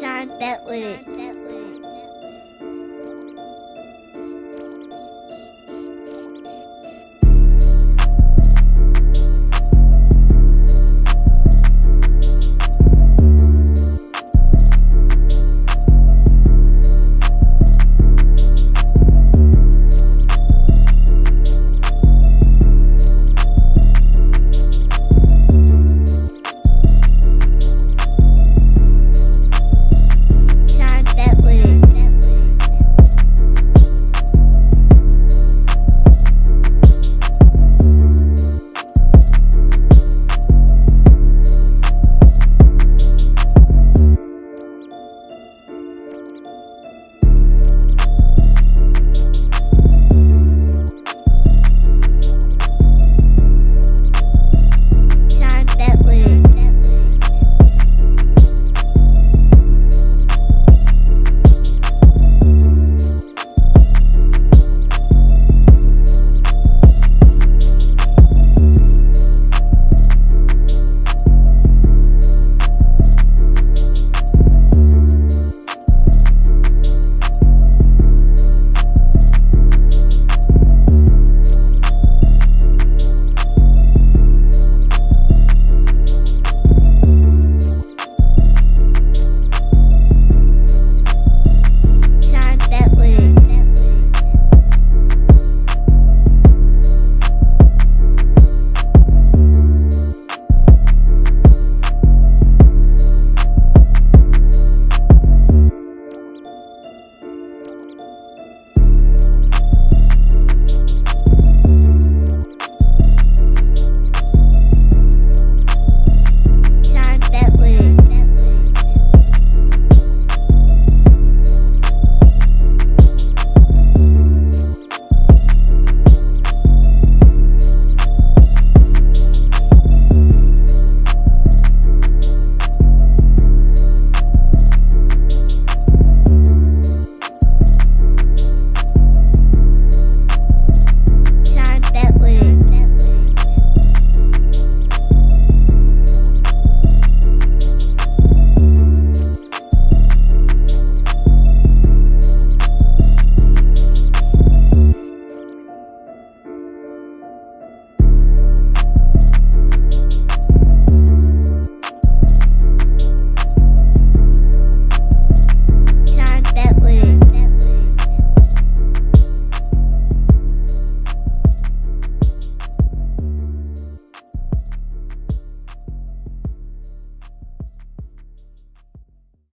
John Bentley.